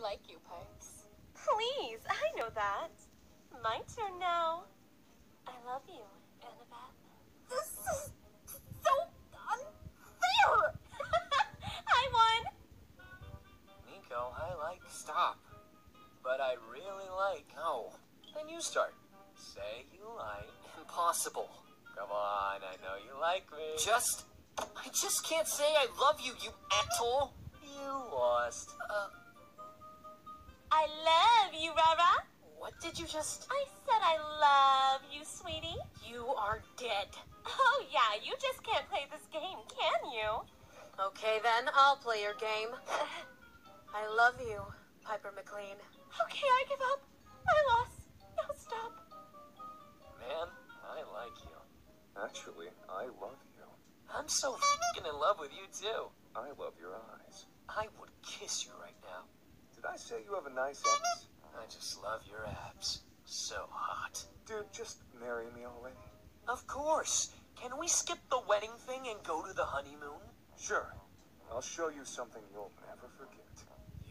like you, Pipes. Please, I know that. My turn now. I love you, Annabeth. This is so unfair! I won! Nico, I like stop. But I really like oh, no. Then you start. Say you like impossible. Come on, I know you like me. Just I just can't say I love you, you asshole. Did you just I said I love you, sweetie. You are dead. Oh, yeah, you just can't play this game, can you? Okay, then, I'll play your game. I love you, Piper McLean. Okay, I give up. I lost. Now stop. Man, I like you. Actually, I love you. I'm so fing in love with you too. I love your eyes. I would kiss you right now. Did I say you have a nice ass? I just love your abs. So hot. Dude, just marry me already. Of course. Can we skip the wedding thing and go to the honeymoon? Sure. I'll show you something you'll never forget.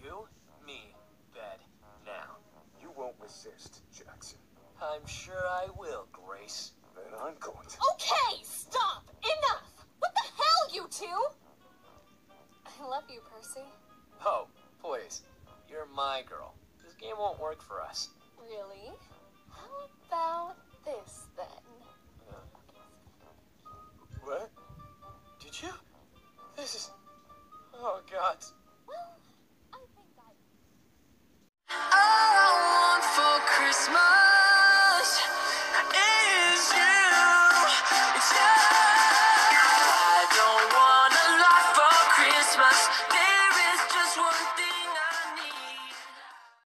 You, me, bed, now. You won't resist, Jackson. I'm sure I will, Grace. Then I'm going to. Okay, stop! Enough! What the hell, you two? I love you, Percy. Oh, please. You're my girl. This game won't work for us. Really? How about this then? What? Did you? This is. Oh, God. Well, I think I. All I want for Christmas is you. It's you. I don't want a lot for Christmas.